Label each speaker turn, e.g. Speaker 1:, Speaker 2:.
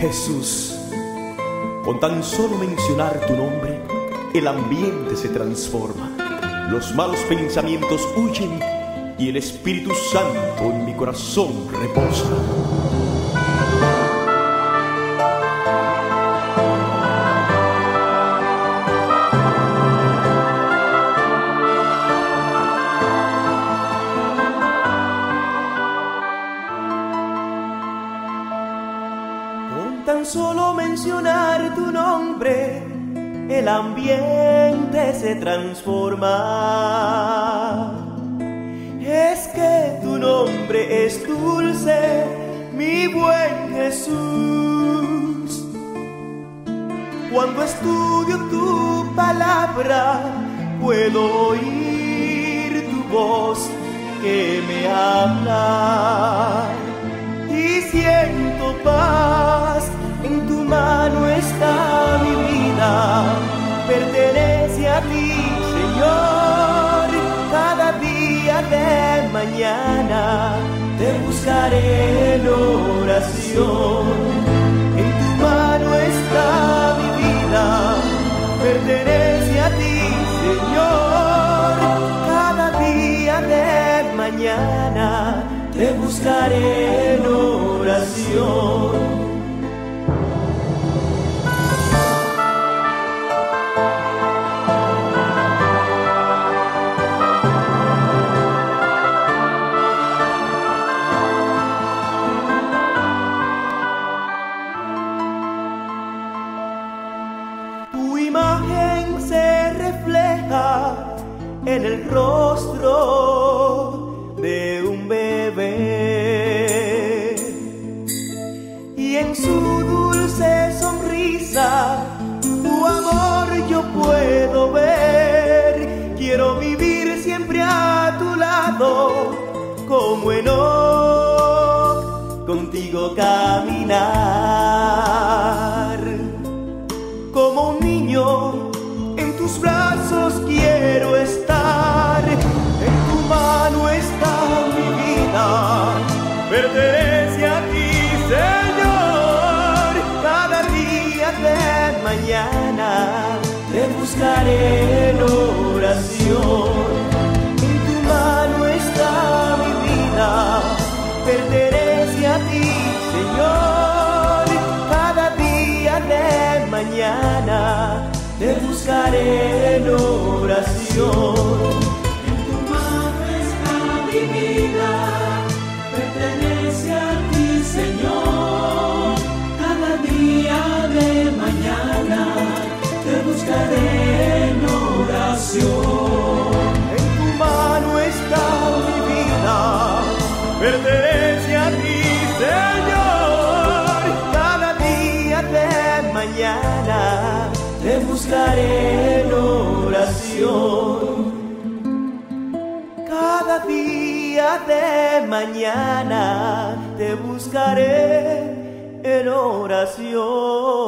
Speaker 1: Jesús, con tan solo mencionar tu nombre, el ambiente se transforma, los malos pensamientos huyen y el Espíritu Santo en mi corazón reposa. Tan solo mencionar tu nombre, el ambiente se transforma. Es que tu nombre es dulce, mi buen Jesús. Cuando estudio tu palabra, puedo oír tu voz que me habla y siento paz. Mañana te buscaré en oración. En tu mano está mi vida, pertenece a ti, Señor. Cada día de mañana te buscaré en oración. Imagen se refleja en el rostro de un bebé y en su dulce sonrisa tu amor yo puedo ver. Quiero vivir siempre a tu lado como en contigo caminar mañana te buscaré en oración en tu mano está mi vida pertenece a ti Señor cada día de mañana te buscaré en oración.
Speaker 2: Buscaré en oración.
Speaker 1: En tu mano está mi vida, pertenece a ti, Señor. Cada día de mañana te buscaré en oración. Cada día de mañana te buscaré en oración.